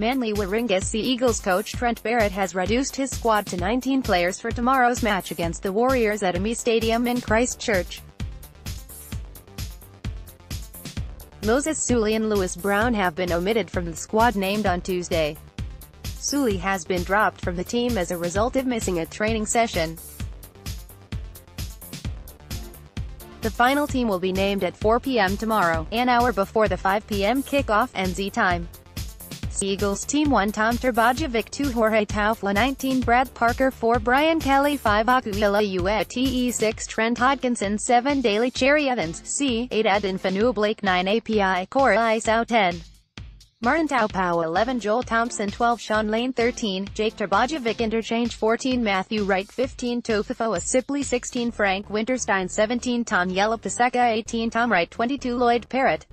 Manly Warringah Sea Eagles coach Trent Barrett has reduced his squad to 19 players for tomorrow's match against the Warriors at AMI Stadium in Christchurch. Moses Suli and Lewis Brown have been omitted from the squad named on Tuesday. Suli has been dropped from the team as a result of missing a training session. The final team will be named at 4 p.m. tomorrow, an hour before the 5 p.m. kickoff, NZ time. Eagles Team 1 Tom Trbojevic 2 Jorge Taufua 19 Brad Parker 4 Brian Kelly 5 Akuila Uate 6 Trent Hodkinson 7 Daly Cherry Evans C 8 Addin Fonua-Blake 9 Apisai Koroisau 10 Martin Taupau 11 Joel Thompson 12 Shaun Lane 13 Jake Trbojevic Interchange 14 Matthew Wright 15 Toafofoa Sipley 16 Frank Winterstein 17 Taniela Paseka 18 Tom Wright 22 Lloyd Perrett